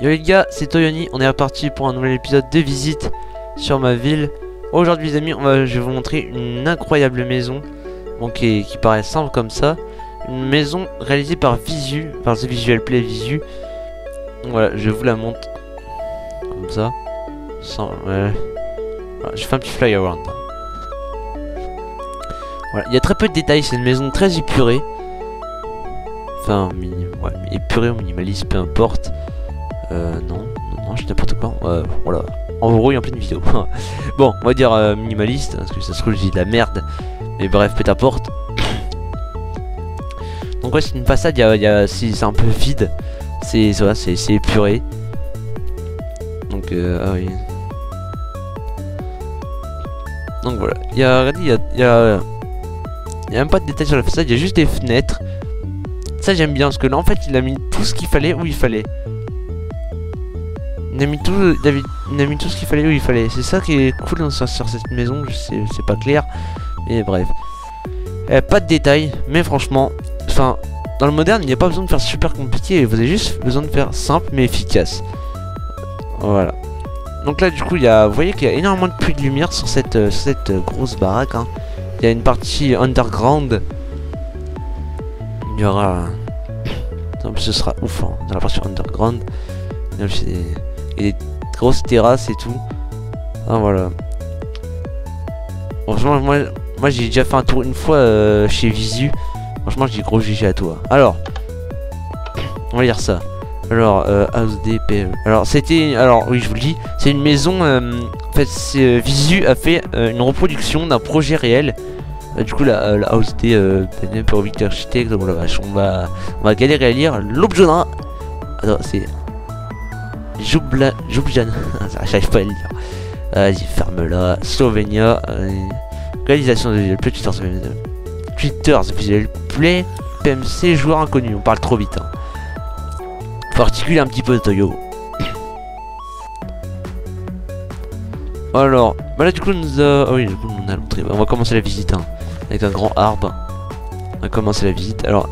Yo les gars, c'est Toyoni, on est reparti pour un nouvel épisode de visite sur ma ville. Aujourd'hui les amis, on va, je vais vous montrer une incroyable maison, bon, qui, paraît simple comme ça. Une maison réalisée par Visu, par The Visual Play Visu. Donc voilà, je vous la montre comme ça. Sans, je fais un petit fly around. Voilà, il y a très peu de détails, c'est une maison très épurée. Enfin, ouais, épurée ou minimaliste, peu importe. Euh, non, non, je n'importe quoi. Euh, voilà. En gros, il y a plein de vidéos. bon, on va dire euh, minimaliste, parce que ça se trouve, je dis de la merde. Mais bref, peu importe. Donc, ouais, c'est une façade, y a, y a, c'est un peu vide. C'est voilà, c'est épuré. Donc, euh, ah oui. Donc voilà, il y a, il y a, y y a même pas de détails sur la façade, il y a juste des fenêtres. Ça j'aime bien parce que là en fait il a mis tout ce qu'il fallait où il fallait. Il a mis tout, mis, il ce qu'il fallait où il fallait. C'est ça qui est cool dans, sur, cette maison. C'est pas clair, mais bref. Eh, pas de détails, mais franchement, enfin, dans le moderne, il n'y a pas besoin de faire super compliqué. Vous avez juste besoin de faire simple mais efficace. Voilà. Donc là, du coup, il y a, vous voyez qu'il y a énormément de pluie de lumière sur cette, euh, euh, grosse baraque. Hein. Il y a une partie underground. Il y aura, ce sera ouf hein, dans la partie underground. Des, des grosses terrasses et tout. Ah voilà. Franchement, moi, moi j'ai déjà fait un tour une fois euh, chez Visu. Franchement, dis gros GG à toi. Alors, on va lire ça. Alors, euh, House DPL. Alors, c'était. Alors, oui, je vous le dis. C'est une maison. Euh, en fait, euh, Visu a fait euh, une reproduction d'un projet réel. Du coup, la, la House D euh, pour Victor Architect. Bon, la vache, on va, on va galérer à lire. L'Objana. Attends, c'est. Joubla. Joubjan. J'arrive pas à le lire. Vas-y, ferme-la. Slovenia. Euh, réalisation de Twitter. Twitter, visuel play. PMC, joueur inconnu. On parle trop vite. Hein. Faut articuler un petit peu Toyo. Alors, bah là du coup nous a... Oh oui, du coup on a l'entrée. On va commencer la visite hein, avec un grand arbre. On va commencer la visite. Alors,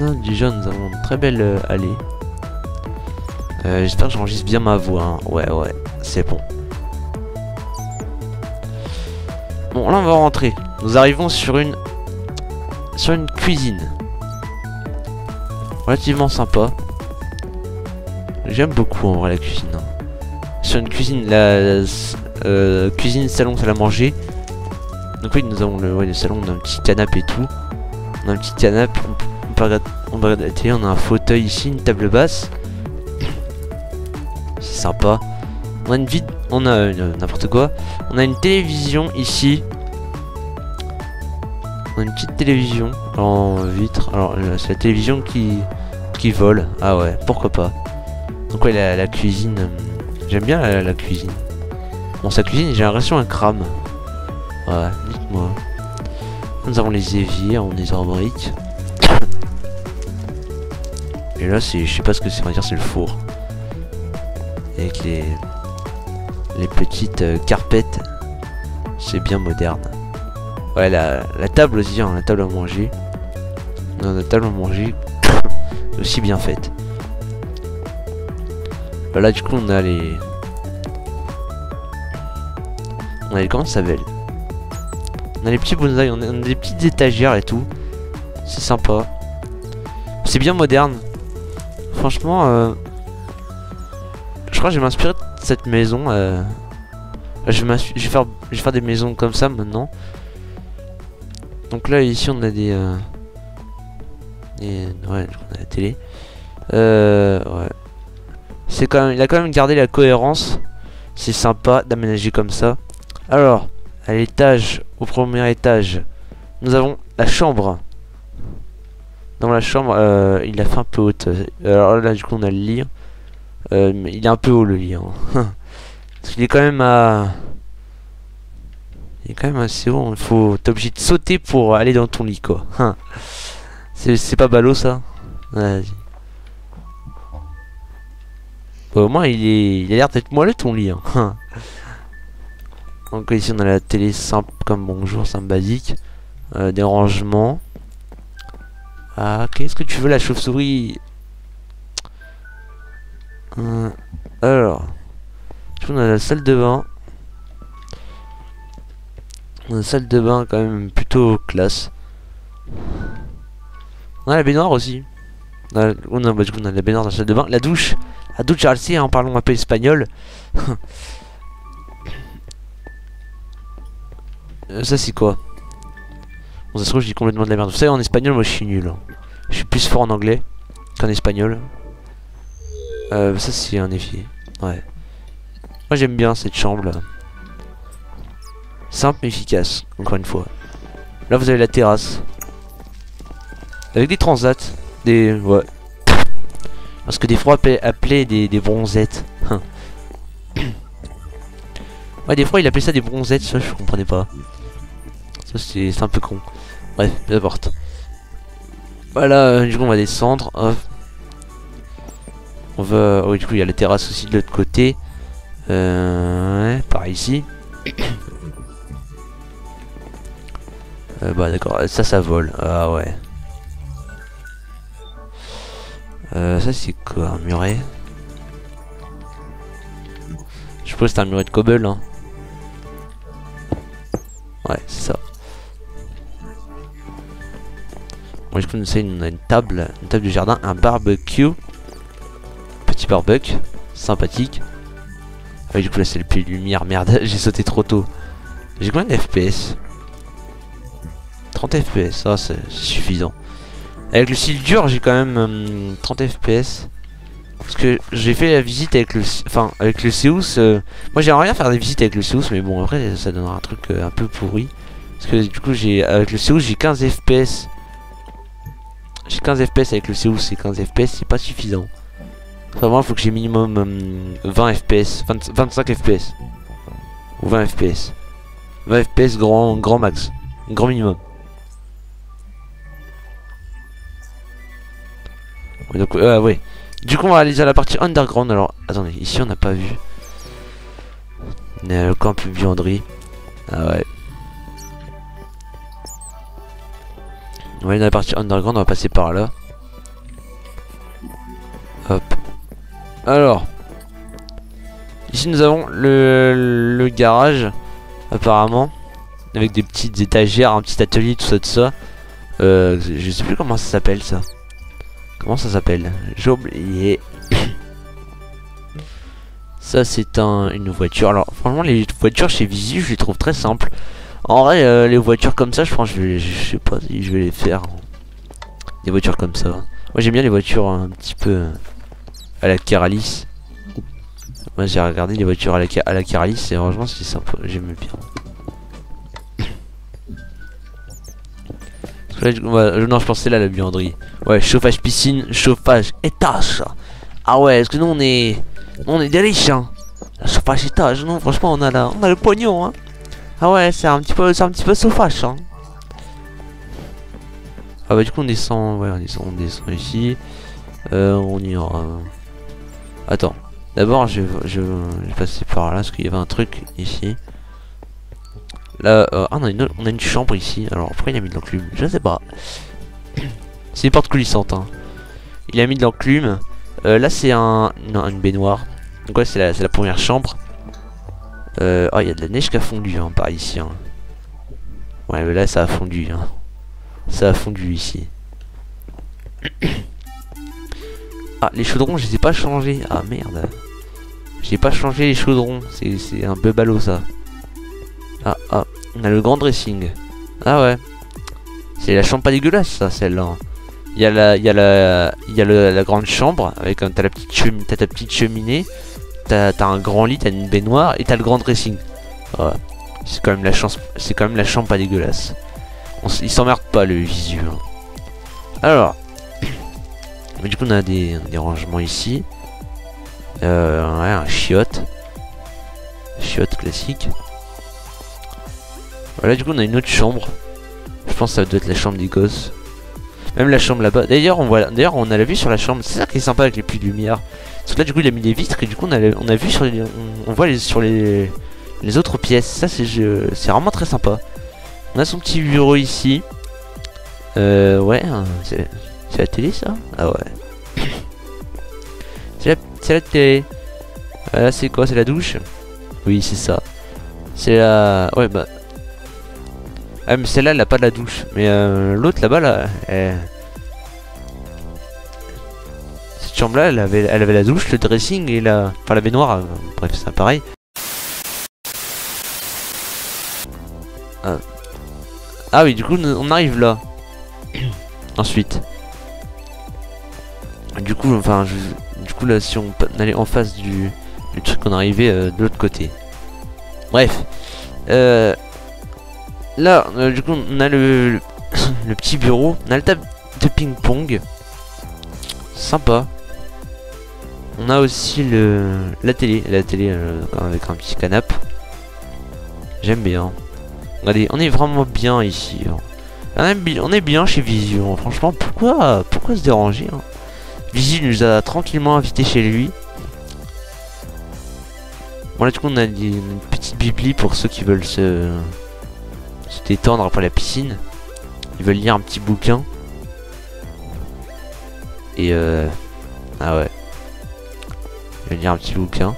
non, déjà nous avons une très belle euh, allée. Euh, J'espère que j'enregistre bien ma voix. Hein. Ouais, ouais, c'est bon. Bon, là on va rentrer. Nous arrivons sur une sur une cuisine relativement sympa. J'aime beaucoup en vrai la cuisine. Hein. Sur une cuisine, la euh, cuisine, salon, salle à manger. Donc oui, nous avons le, ouais, le salon, on a un petit canapé et tout. On a un petit canapé, on, on regarder, on regarder on a un fauteuil ici, une table basse. Sympa. On a une vide, on a n'importe quoi. On a une télévision ici. On a une petite télévision en vitre. Alors euh, c'est la télévision qui qui vole. Ah ouais, pourquoi pas. Donc ouais, la, la cuisine. euh, J'aime bien la, la cuisine. Bon, sa cuisine, j'ai l'impression un crame. Ouais, dites-moi. Nous avons les éviers, on les en briques. Et là, c'est, je sais pas ce que c'est, on va dire, c'est le four. Avec les, les petites euh, carpettes. C'est bien moderne. Ouais, la, la table aussi, hein, la table à manger. Non, la table à manger, aussi bien faite. Bah là, du coup, on a les. On a les. Comment ça On a les petits bonsaïs, on a des petites étagères et tout. C'est sympa. C'est bien moderne. Franchement, euh, je crois que je vais m'inspirer de cette maison. euh, Je, vais faire, des maisons comme ça maintenant. Donc là, ici, on a des. euh, ouais, on a la télé. Euh, ouais. C'est quand même, il a quand même gardé la cohérence. C'est sympa d'aménager comme ça. Alors, à l'étage, au premier étage, nous avons la chambre. Dans la chambre, euh, il a fait un peu haute. Alors là, du coup, on a le lit. Euh, il est un peu haut le lit. hein. Parce qu'il est quand même à. Il est quand même assez haut. Il faut. T'es obligé de sauter pour aller dans ton lit, quoi. Hein. C'est pas ballot ça au moins, il, est, il a l'air d'être moelleux ton lit. Hein. Donc ici, on a la télé simple comme bonjour, simple basique. Euh, des rangements. Ah, qu'est-ce que tu veux la chauve-souris? Euh, alors, on a la salle de bain. La salle de bain quand même plutôt classe. On a la baignoire aussi. On a, a, bah, du coup, on a la baignoire dans la salle de bain. La douche. La douche Chelsea, hein, parlons un peu espagnol. Euh, ça c'est quoi? Bon ça se trouve je dis complètement de la merde. Vous savez en espagnol moi je suis nul. hein. Je suis plus fort en anglais qu'en espagnol. Euh, ça c'est un effet. Ouais. Moi j'aime bien cette chambre là. Simple mais efficace, encore une fois. Là vous avez la terrasse. Avec des transats. Des... Ouais. Parce que des fois appelé des, bronzettes. ouais des fois il appelait ça des bronzettes, ça je comprenais pas. Ça c'est un peu con. Bref, peu importe. Voilà, euh, du coup on va descendre. Oui du coup il y a la terrasse aussi de l'autre côté. Euh... Ouais, par ici. Euh, bah d'accord, ça ça vole. Ah ouais. Euh, ça c'est quoi Un muret? Je suppose que c'est un muret de cobble hein. Ouais c'est ça. Bon du coup on une table, une table du jardin, un barbecue. Barbecue, sympathique. Ah oui du coup là c'est le de lumière, merde j'ai sauté trop tôt. J'ai combien de FPS 30 FPS, ça c'est suffisant. Avec le style dur, j'ai quand même euh, 30 FPS. Parce que j'ai fait la visite avec le... Enfin, avec le Seus. euh, moi j'aimerais bien faire des visites avec le Seus, mais bon après ça donnera un truc euh, un peu pourri. Parce que du coup j'ai... Avec le Seus j'ai 15 FPS. J'ai 15 FPS avec le Seus et 15 FPS c'est pas suffisant. Moi il faut que j'ai minimum euh, 20 FPS. 20 25 FPS. Ou 20 FPS. 20 FPS grand, grand max. Grand minimum. Donc, euh, ouais. Du coup, on va aller à la partie underground. Alors, attendez, ici on n'a pas vu. À le camp buanderie. Ah ouais. On va aller dans la partie underground, on va passer par là. Alors. Ici nous avons le, garage, apparemment. Avec des petites étagères, un petit atelier, tout ça, tout ça. Euh, je sais plus comment ça s'appelle ça. Comment ça s'appelle? J'ai oublié. ça c'est un, une voiture. Alors franchement les voitures chez Visu je les trouve très simples. En vrai euh, les voitures comme ça je pense je, sais pas si je vais les faire. Des voitures comme ça. Moi j'aime bien les voitures un petit peu euh, à la Keralis. Moi j'ai regardé les voitures à la, à la Keralis et franchement c'est sympa. J'aime bien. Là, je- non, je pensais là la buanderie. Ouais, chauffage piscine, chauffage étage. Ah ouais, est-ce que nous on est, on est des riches hein. Chauffage étage, non, franchement on a la, on a le pognon hein. Ah ouais, c'est un petit peu, c'est un petit peu chauffage hein. Ah bah du coup on descend, ouais, on descend, on descend ici. Euh, on ira. Attends, d'abord je, je, je vais passer par là parce qu'il y avait un truc ici. Là, euh, ah, on a, une, on a une chambre ici. Alors pourquoi il a mis de l'enclume? Je sais pas. C'est une porte coulissante. Hein. Il a mis de l'enclume. Euh, là c'est un, une baignoire. Donc ouais, c'est la, la première chambre. Oh, il y a de la neige qui a fondu hein, par ici. Hein. Ouais, mais là ça a fondu. Hein. Ça a fondu ici. ah, les chaudrons, je les ai pas changés. Ah merde. J'ai pas changé les chaudrons. C'est un peu ballot ça. Ah, ah, on a le grand dressing. Ah ouais. C'est la chambre pas dégueulasse ça, celle-là. Il y a la, il y a la, grande chambre avec t'as la petite cheminée, t'as ta petite cheminée, t'as un grand lit, t'as une baignoire et t'as le grand dressing. Ouais. C'est quand même la chance, c'est quand même la chambre pas dégueulasse. On il s'emmerde pas le visu. hein. Alors, mais du coup on a des, des rangements ici. Euh, ouais, un chiotte, chiotte classique. Voilà, du coup, on a une autre chambre. Je pense que ça doit être la chambre des gosses. Même la chambre là-bas. D'ailleurs, on voit, d'ailleurs, on a la vue sur la chambre. C'est ça qui est sympa avec les puits de lumière. Parce que là, du coup, il a mis des vitres et du coup, on a, on a vu sur les, on, voit les, sur les, les autres pièces. Ça, c'est, c'est vraiment très sympa. On a son petit bureau ici. Euh, ouais, c'est, c'est la télé ça? Ah ouais. C'est la, la télé. Euh, là, c'est quoi? C'est la douche? Oui, c'est ça. C'est la... Ouais, bah... Ah, mais celle-là, elle a pas de la douche. Mais euh, l'autre, là-bas, là... Elle... Cette chambre-là, elle avait, elle avait la douche, le dressing et la... Enfin, la baignoire. bref, c'est pareil. Ah. Ah oui, du coup, on arrive là. Ensuite. Du coup, enfin, je- du coup là, si on allait en face du, truc, on arrivait euh, de l'autre côté. Bref, euh, là, euh, du coup, on a le, petit bureau, on a le table de ping-pong, sympa. On a aussi le la télé, la télé avec un petit canapé. J'aime bien. Regardez, on est vraiment bien ici. hein. On est, bien chez Vision. Franchement, pourquoi, pourquoi se déranger hein? Vision nous a tranquillement invités chez lui. Bon là du coup on a une petite bibli pour ceux qui veulent se, se détendre après la piscine. Ils veulent lire un petit bouquin. Et euh... Ah ouais. Ils veulent lire un petit bouquin.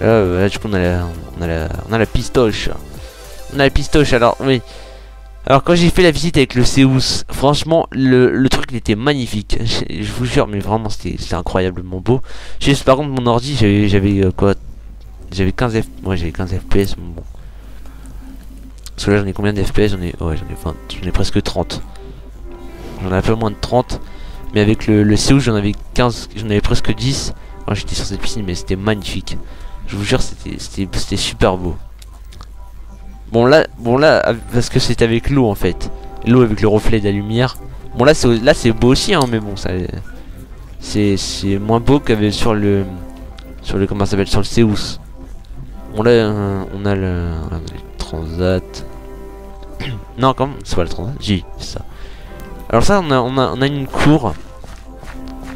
Là, euh, là, du coup on a la, on a la, on a la pistoche. On a la pistoche alors oui. Alors quand j'ai fait la visite avec le Seus, franchement le, le truc il était magnifique. Je, vous jure mais vraiment c'était incroyablement beau. Juste par contre mon ordi j'avais euh, quoi J'avais 15 F moi j'avais 15 FPS bon. Parce que là j'en ai combien de FPS J'en ai ouais j'en ai 20, j'en ai presque 30. J'en ai un peu moins de 30 mais avec le, le j'en avais 15, j'en avais presque 10 quand j'étais sur cette piscine mais c'était magnifique. Je vous jure c'était super beau. Bon là, bon là, parce que c'est avec l'eau en fait, l'eau avec le reflet de la lumière. Bon là, c'est là c'est beau aussi, hein, mais bon ça, c'est moins beau qu'avec sur le sur le comment s'appelle sur le Seus. Bon là, euh, on a le, transat. non, comment c'est pas le transat, J, ça. Alors ça, on a on a on a une cour.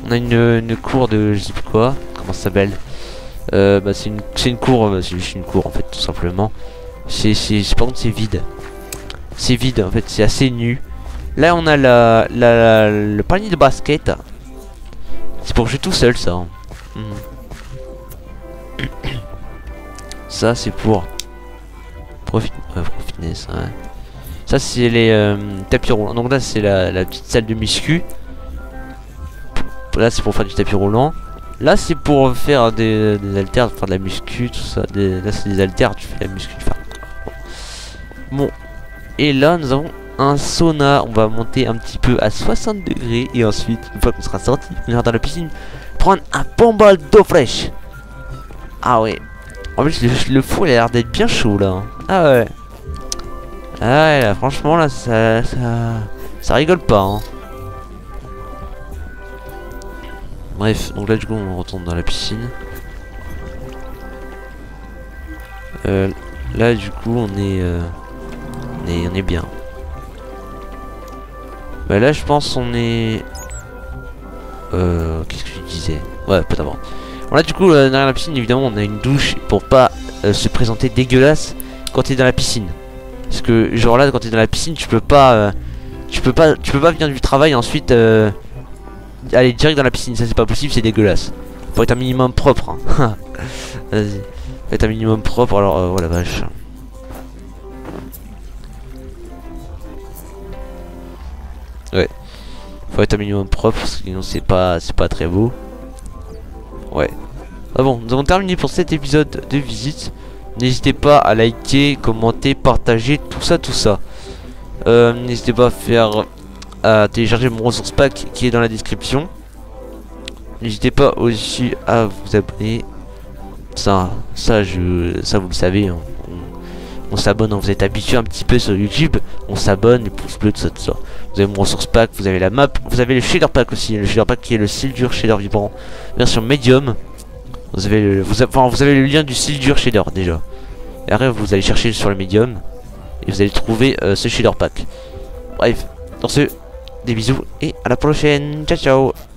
On a une, une cour de je sais plus quoi. Comment ça s'appelle? Euh, Bah c'est une une cour, euh, c'est juste une cour en fait tout simplement. C'est, par contre c'est vide. C'est vide en fait, c'est assez nu. Là on a la, la, la- le panier de basket. C'est pour jouer tout seul ça. hein. Mhm. Ça c'est pour profit, ouais, pour fitness. ouais. Ça c'est les euh, tapis roulants. Donc là c'est la, la petite salle de muscu. Là c'est pour faire du tapis roulant. Là c'est pour faire des, des haltères, faire de la muscu, tout ça. Des- là c'est des haltères, tu fais la muscu. Bon, et là nous avons un sauna. On va monter un petit peu à 60 degrés et ensuite, une fois qu'on sera sorti, on ira dans la piscine prendre un bon bol d'eau fraîche. Ah ouais. En plus, le, le four il a l'air d'être bien chaud là. hein. Ah ouais. Ah ouais, là, franchement là, ça, ça, ça rigole pas. Hein. Bref, donc là du coup on retourne dans la piscine. Euh, là du coup on est, euh, on est, on est bien. Bah là je pense on est, euh, qu'est-ce que je disais? Ouais, pas d'abord. Bon là du coup euh, derrière la piscine évidemment on a une douche pour pas euh, se présenter dégueulasse quand t'es dans la piscine. Parce que genre là quand t'es dans la piscine tu peux pas, euh, tu peux pas, tu peux pas venir du travail et ensuite aller direct dans la piscine. Ça c'est pas possible, c'est dégueulasse. Faut être un minimum propre. hein. Vas-y, faut être un minimum propre. Alors oh la vache. Ouais. Faut être un minimum propre, sinon c'est pas pas très beau. Ouais. Ah bon, nous avons terminé pour cet épisode de visite. N'hésitez pas à liker, commenter, partager, tout ça, tout ça. Euh, N'hésitez pas à faire à télécharger mon ressource pack qui est dans la description. N'hésitez pas aussi à vous abonner. Ça, ça, je, ça vous le savez. hein. On, on s'abonne, hein. vous êtes habitué un petit peu sur YouTube. On s'abonne, les pouces bleus, tout ça, tout ça. Vous avez mon ressource pack, vous avez la map, vous avez le shader pack aussi. Le shader pack qui est le Sildur shader vibrant version medium. Vous avez le, vous, vous avez le lien du Sildur shader déjà. Et après vous allez chercher sur le medium et vous allez trouver euh, ce shader pack. Bref, dans ce, des bisous et à la prochaine. Ciao ciao.